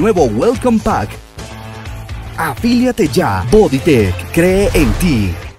nuevo Welcome Pack. Afíliate ya. Bodytech cree en ti.